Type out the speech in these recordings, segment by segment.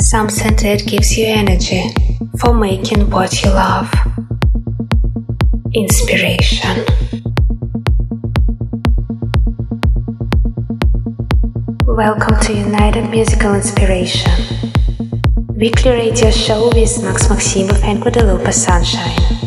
Some scented gives you energy for making what you love. Inspiration. Welcome to United Musical Inspiration. Weekly radio show with Max Maksimov and Guadalupe Sunshine.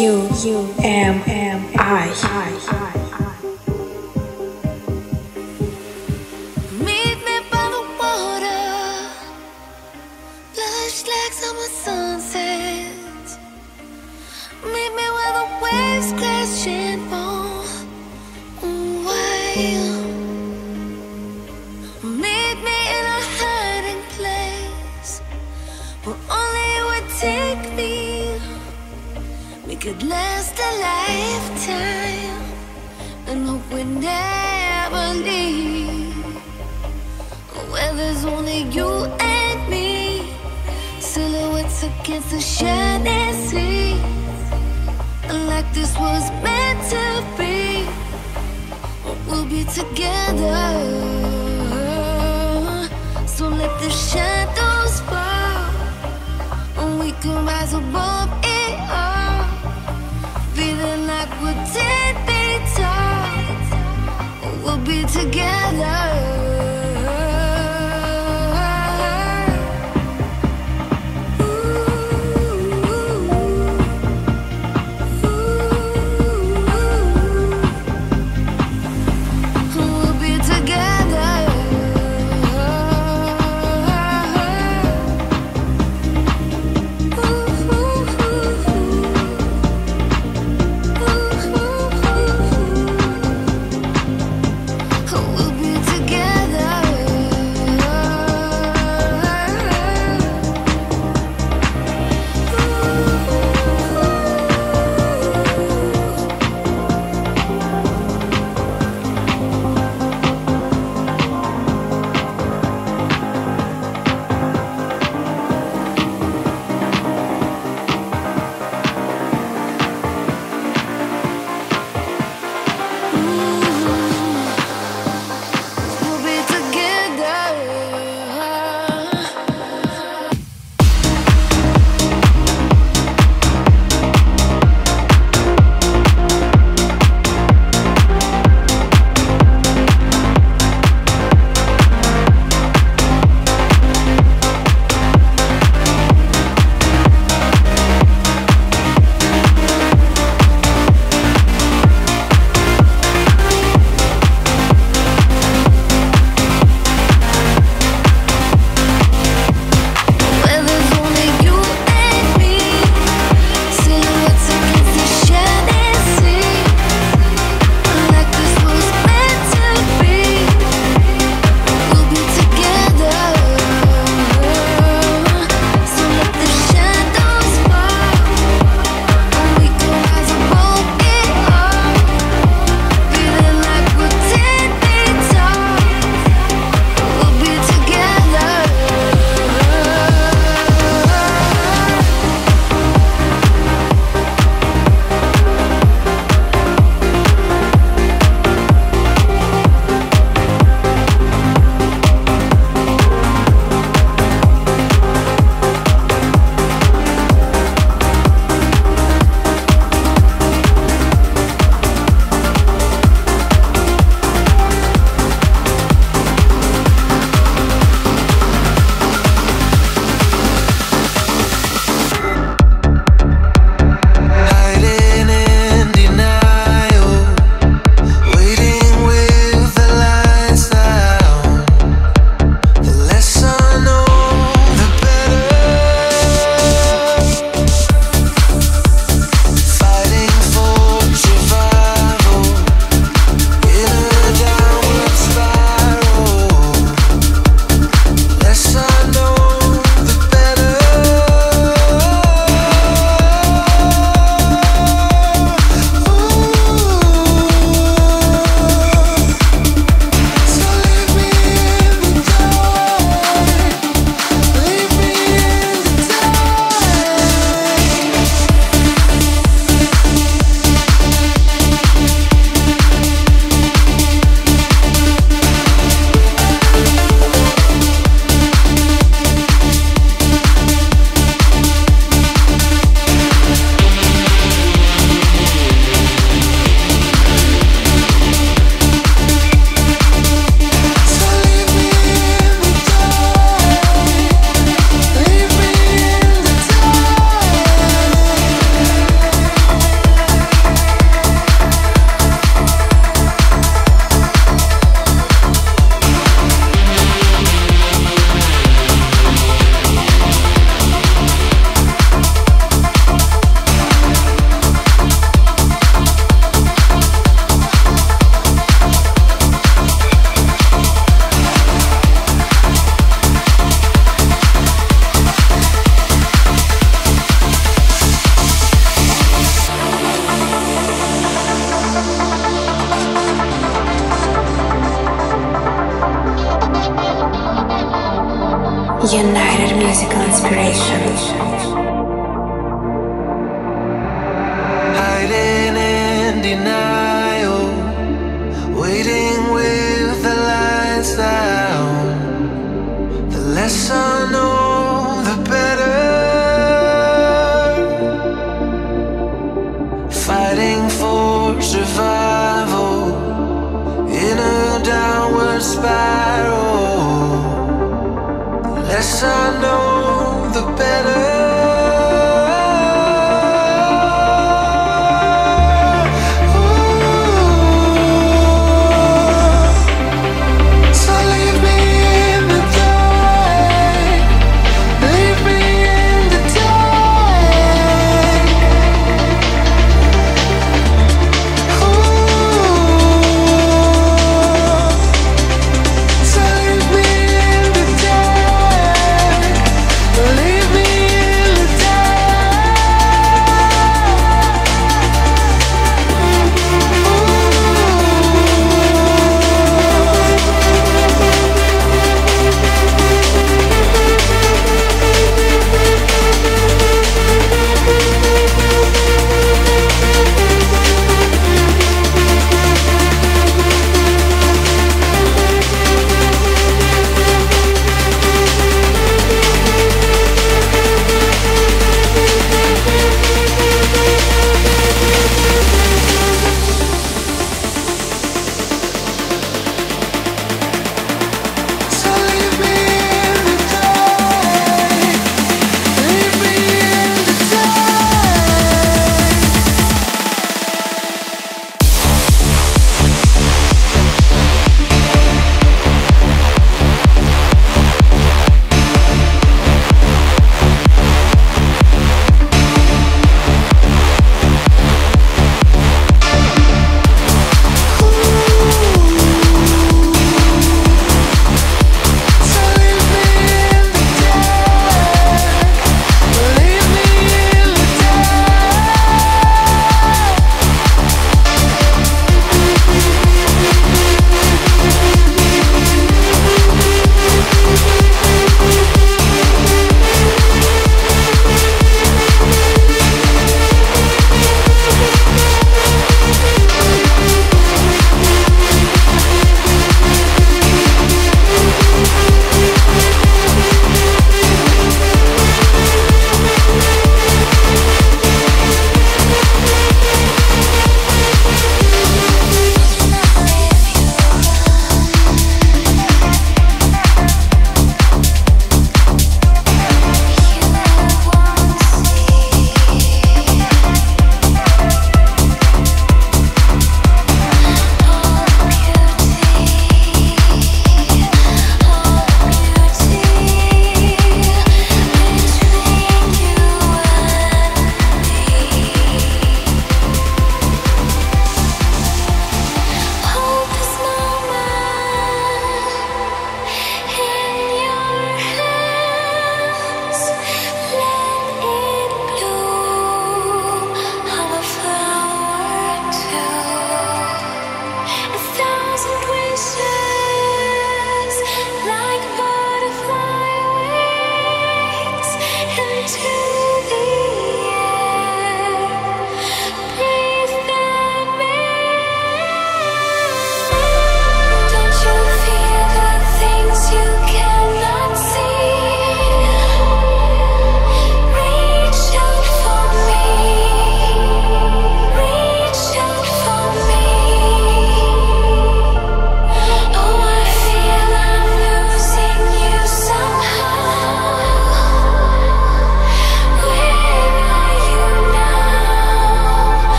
I, I, I.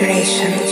Inspiration.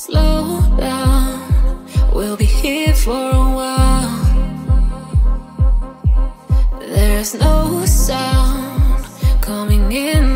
Slow down, we'll be here for a while. There's no sound coming in.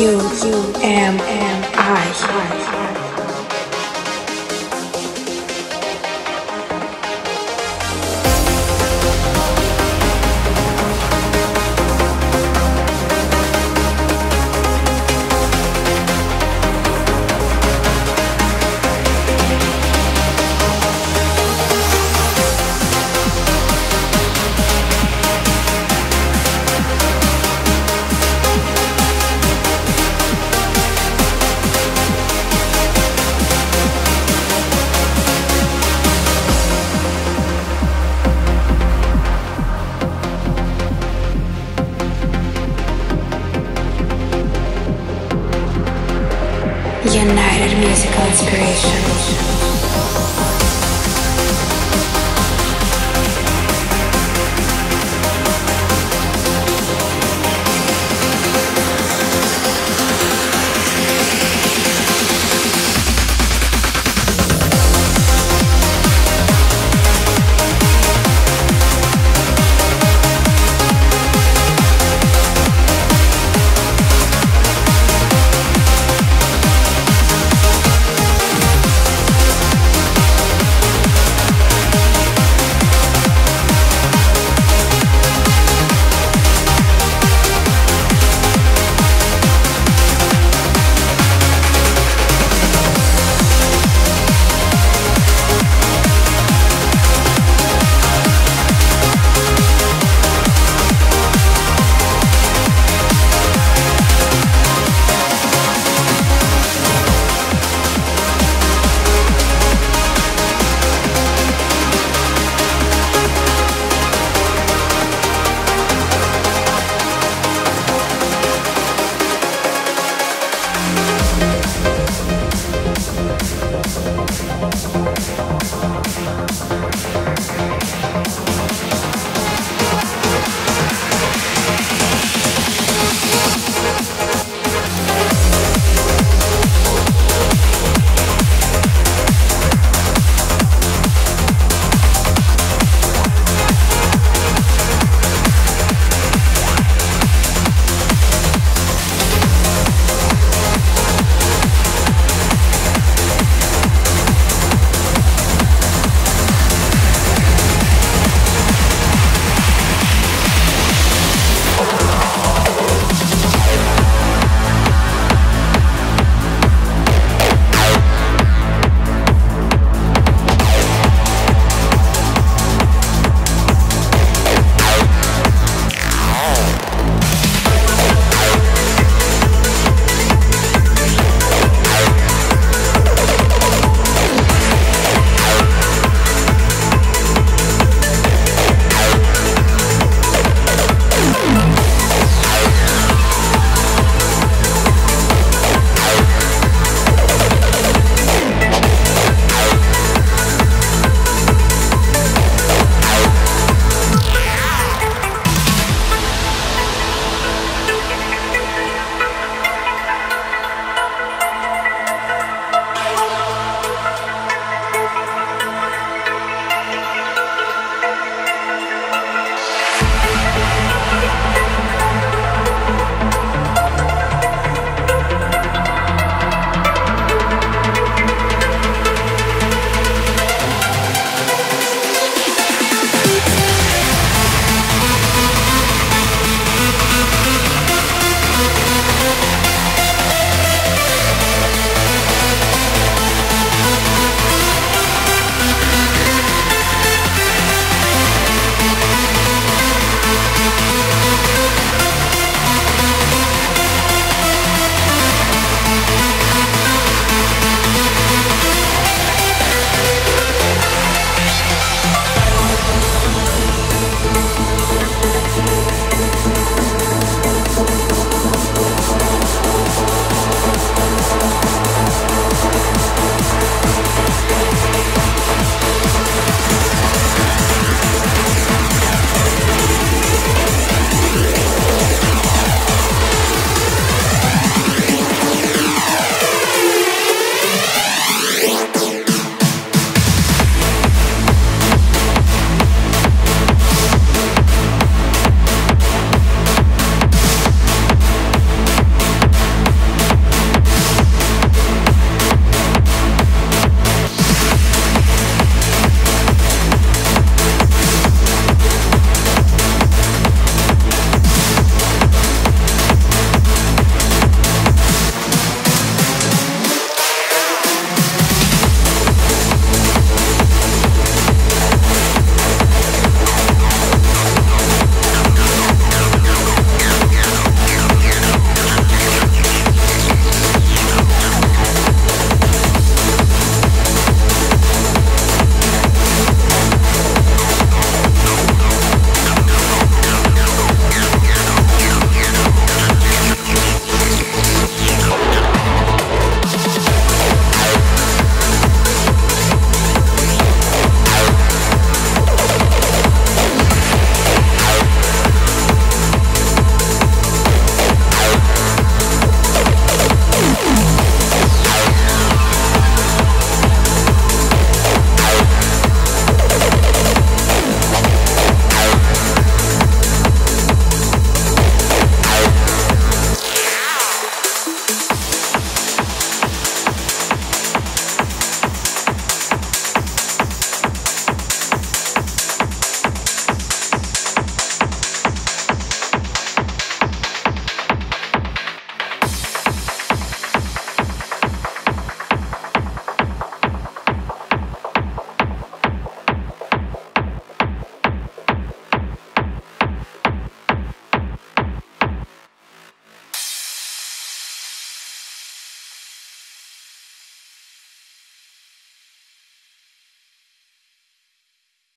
you, you.